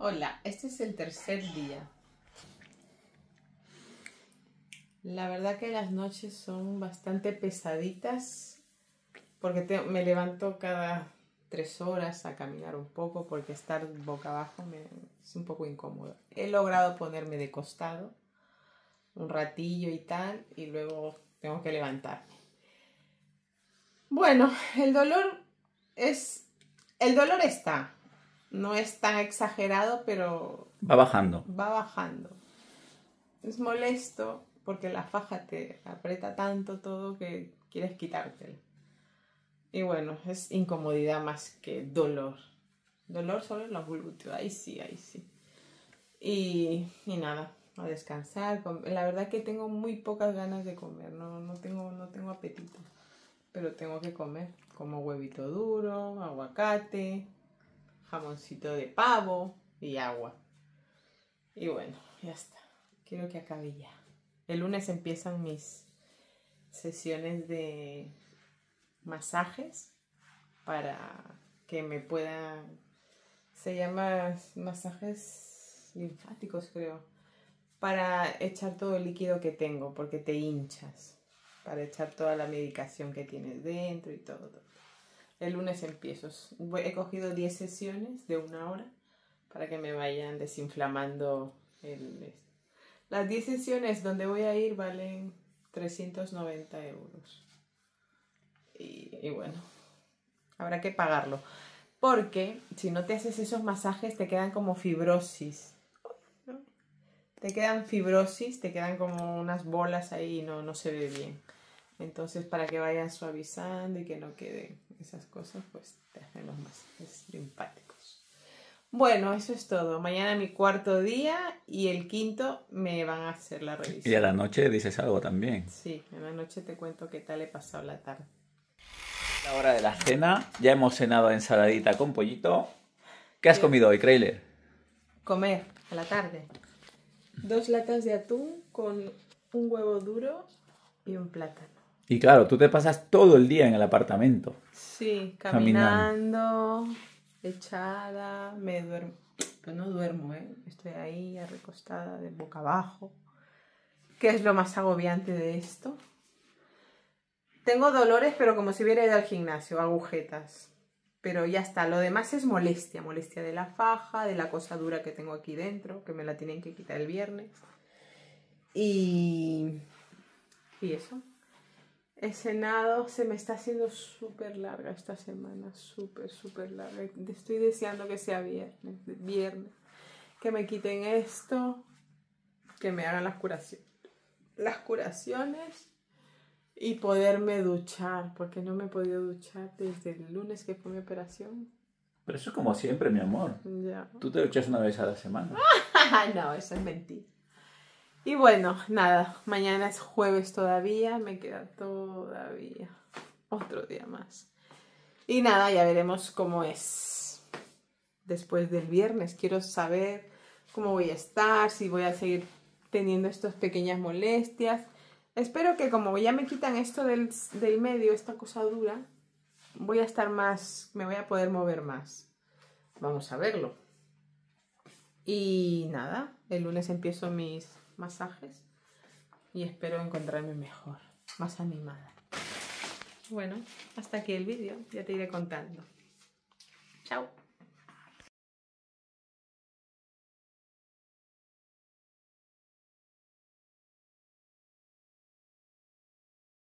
Hola, este es el tercer día. La verdad que las noches son bastante pesaditas porque me levanto cada tres horas a caminar un poco porque estar boca abajo me, es un poco incómodo. He logrado ponerme de costado un ratillo y tal y luego tengo que levantarme. Bueno, el dolor es... El dolor está, no es tan exagerado, pero... Va bajando. Va bajando. Es molesto porque la faja te aprieta tanto todo que quieres quitártelo. Y bueno, es incomodidad más que dolor. Dolor solo en los glúteos, ahí sí, ahí sí. Y, y nada, a descansar. La verdad que tengo muy pocas ganas de comer, no, no, tengo, no tengo apetito. Pero tengo que comer, como huevito duro, aguacate, jamoncito de pavo y agua. Y bueno, ya está. Quiero que acabe ya. El lunes empiezan mis sesiones de masajes para que me puedan... Se llama masajes linfáticos, creo. Para echar todo el líquido que tengo, porque te hinchas. Para echar toda la medicación que tienes dentro y todo. El lunes empiezo. He cogido 10 sesiones de una hora para que me vayan desinflamando el... Las 10 sesiones donde voy a ir valen 390 euros. Y, bueno, habrá que pagarlo. Porque si no te haces esos masajes te quedan como fibrosis. Te quedan fibrosis, te quedan como unas bolas ahí y no, no se ve bien. Entonces, para que vayan suavizando y que no queden esas cosas, pues te hacen los masajes simpáticos. Bueno, eso es todo. Mañana mi cuarto día y el quinto me van a hacer la revisión. Y a la noche dices algo también. Sí, a la noche te cuento qué tal he pasado la tarde. La hora de la cena. Ya hemos cenado ensaladita con pollito. ¿Qué has comido hoy, Krailer? Comer a la tarde. Dos latas de atún con un huevo duro y un plátano. Y claro, tú te pasas todo el día en el apartamento. Sí, caminando, echada, me duermo. Pero no duermo, ¿eh? Estoy ahí recostada de boca abajo. ¿Qué es lo más agobiante de esto? Tengo dolores, pero como si hubiera ido al gimnasio, agujetas. Pero ya está, lo demás es molestia, molestia de la faja, de la cosa dura que tengo aquí dentro, que me la tienen que quitar el viernes. Y... Y eso. He cenado, se me está haciendo súper larga esta semana, súper, súper larga. Estoy deseando que sea viernes, viernes. Que me quiten esto, que me hagan las curaciones. Las curaciones y poderme duchar, porque no me he podido duchar desde el lunes que fue mi operación. Pero eso es como siempre, mi amor. Ya. Tú te duchas una vez a la semana. no, eso es mentira. Y bueno, nada, mañana es jueves todavía, me queda todavía otro día más. Y nada, ya veremos cómo es después del viernes. Quiero saber cómo voy a estar, si voy a seguir teniendo estas pequeñas molestias. Espero que como ya me quitan esto del, del medio, esta cosa dura, voy a estar más, me voy a poder mover más. Vamos a verlo. Y nada, el lunes empiezo mis masajes y espero encontrarme mejor, más animada. Bueno, hasta aquí el vídeo, ya te iré contando. Chao.